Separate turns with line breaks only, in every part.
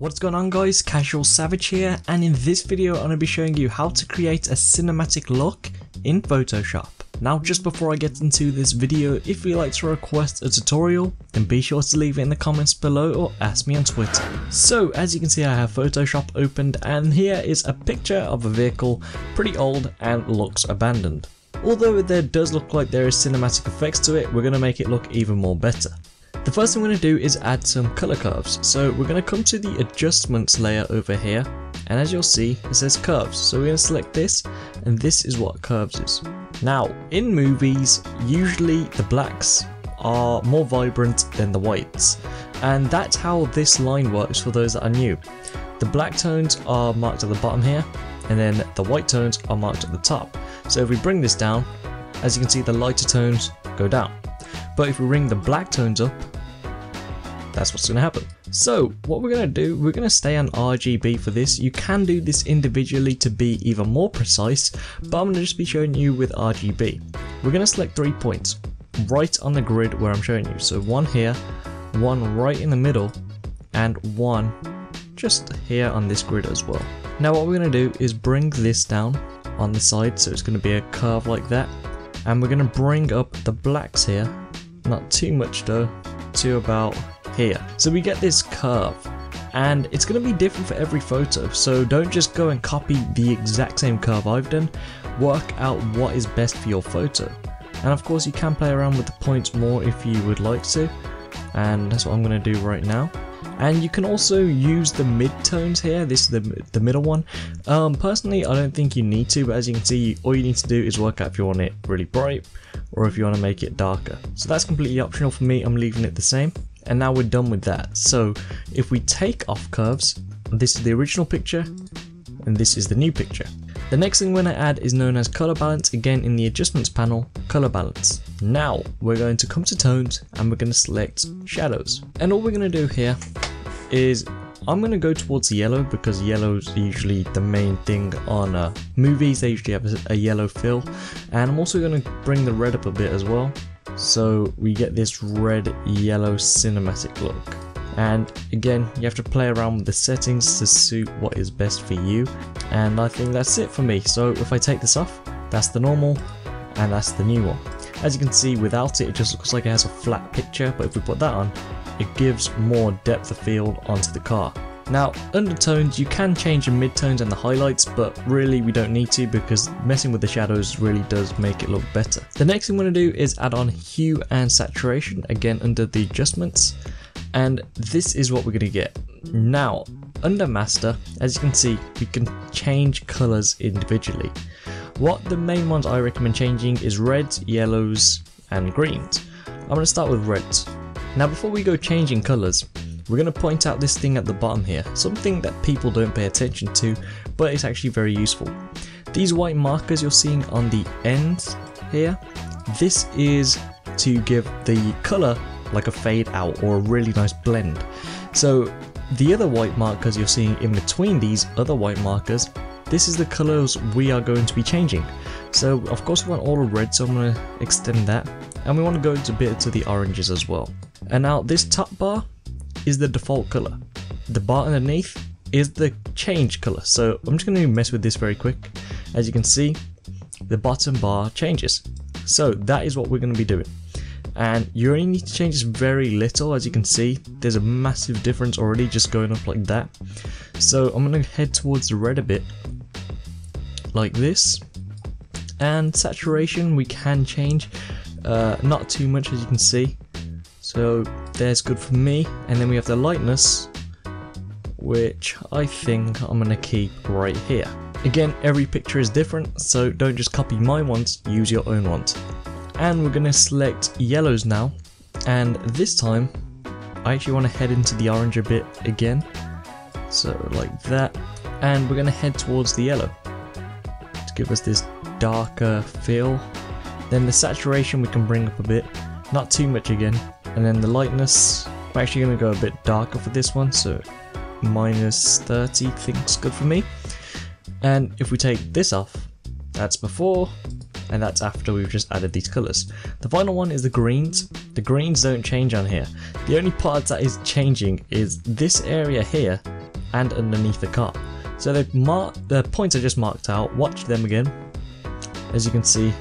What's going on guys, Casual Savage here and in this video I'm going to be showing you how to create a cinematic look in Photoshop. Now just before I get into this video, if you'd like to request a tutorial, then be sure to leave it in the comments below or ask me on Twitter. So as you can see I have Photoshop opened and here is a picture of a vehicle, pretty old and looks abandoned. Although there does look like there is cinematic effects to it, we're going to make it look even more better. The first thing we're going to do is add some color curves. So we're going to come to the adjustments layer over here and as you'll see it says curves. So we're going to select this and this is what curves is. Now in movies usually the blacks are more vibrant than the whites and that's how this line works for those that are new. The black tones are marked at the bottom here and then the white tones are marked at the top. So if we bring this down as you can see the lighter tones go down. But if we bring the black tones up that's what's going to happen. So what we're going to do, we're going to stay on RGB for this. You can do this individually to be even more precise, but I'm going to just be showing you with RGB. We're going to select three points right on the grid where I'm showing you. So one here, one right in the middle, and one just here on this grid as well. Now what we're going to do is bring this down on the side, so it's going to be a curve like that. And we're going to bring up the blacks here, not too much though, to about here. So we get this curve and it's going to be different for every photo so don't just go and copy the exact same curve I've done. Work out what is best for your photo. And of course you can play around with the points more if you would like to and that's what I'm going to do right now. And you can also use the mid-tones here. This is the, the middle one. Um, personally I don't think you need to but as you can see all you need to do is work out if you want it really bright or if you want to make it darker. So that's completely optional for me. I'm leaving it the same and now we're done with that. So if we take off curves, this is the original picture and this is the new picture. The next thing we're going to add is known as color balance, again in the adjustments panel, color balance. Now we're going to come to tones and we're going to select shadows. And all we're going to do here is I'm going to go towards yellow because yellow is usually the main thing on uh, movies, they usually have a, a yellow fill. And I'm also going to bring the red up a bit as well so we get this red yellow cinematic look. And again, you have to play around with the settings to suit what is best for you. And I think that's it for me. So if I take this off, that's the normal and that's the new one. As you can see without it, it just looks like it has a flat picture, but if we put that on, it gives more depth of field onto the car. Now, undertones, you can change the midtones and the highlights, but really we don't need to because messing with the shadows really does make it look better. The next thing we're going to do is add on hue and saturation, again under the adjustments, and this is what we're going to get. Now, under master, as you can see, we can change colours individually. What the main ones I recommend changing is reds, yellows, and greens. I'm going to start with reds. Now before we go changing colours, we're going to point out this thing at the bottom here, something that people don't pay attention to, but it's actually very useful. These white markers you're seeing on the ends here, this is to give the colour like a fade out or a really nice blend. So the other white markers you're seeing in between these other white markers, this is the colours we are going to be changing. So of course we want all of red, so I'm going to extend that. And we want to go into a bit to the oranges as well. And now this top bar, is the default color. The bar underneath is the change color. So I'm just going to mess with this very quick. As you can see, the bottom bar changes. So that is what we're going to be doing. And you only need to change this very little as you can see. There's a massive difference already just going up like that. So I'm going to head towards the red a bit. Like this. And saturation we can change. Uh, not too much as you can see. So there's good for me. And then we have the lightness, which I think I'm going to keep right here. Again, every picture is different, so don't just copy my ones, use your own ones. And we're going to select yellows now. And this time, I actually want to head into the orange a bit again. So like that. And we're going to head towards the yellow to give us this darker feel. Then the saturation we can bring up a bit, not too much again, and then the lightness, I'm actually going to go a bit darker for this one, so minus 30 thinks good for me. And if we take this off, that's before, and that's after we've just added these colours. The final one is the greens. The greens don't change on here. The only part that is changing is this area here and underneath the car. So the, mar the points are just marked out, watch them again. As you can see,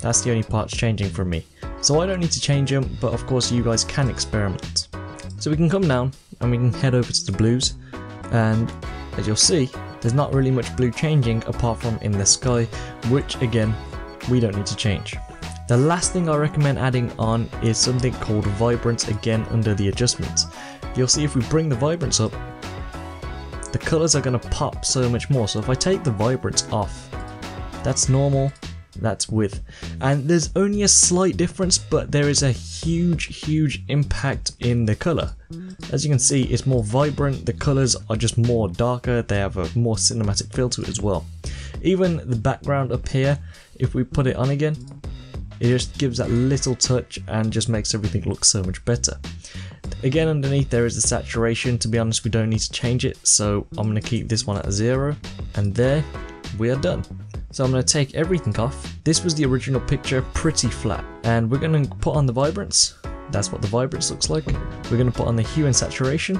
that's the only parts changing for me. So I don't need to change them, but of course you guys can experiment. So we can come down and we can head over to the blues and as you'll see, there's not really much blue changing apart from in the sky, which again, we don't need to change. The last thing I recommend adding on is something called vibrance again under the adjustments. You'll see if we bring the vibrance up, the colours are going to pop so much more. So if I take the vibrance off, that's normal, that's width. And there's only a slight difference, but there is a huge, huge impact in the color. As you can see, it's more vibrant, the colors are just more darker, they have a more cinematic feel to it as well. Even the background up here, if we put it on again, it just gives that little touch and just makes everything look so much better. Again underneath there is the saturation, to be honest we don't need to change it, so I'm going to keep this one at zero, and there we are done. So I'm going to take everything off. This was the original picture, pretty flat. And we're going to put on the vibrance. That's what the vibrance looks like. We're going to put on the hue and saturation.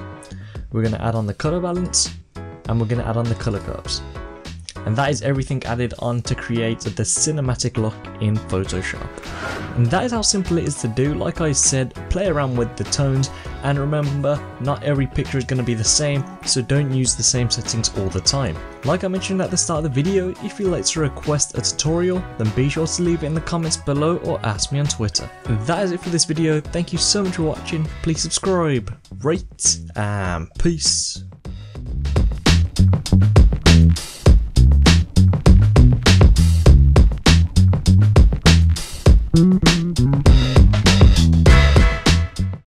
We're going to add on the color balance. And we're going to add on the color curves. And that is everything added on to create the cinematic look in Photoshop. And that is how simple it is to do. Like I said, play around with the tones and remember, not every picture is going to be the same, so don't use the same settings all the time. Like I mentioned at the start of the video, if you'd like to request a tutorial, then be sure to leave it in the comments below or ask me on Twitter. That is it for this video, thank you so much for watching, please subscribe, rate, and peace.